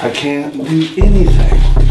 I can't do anything.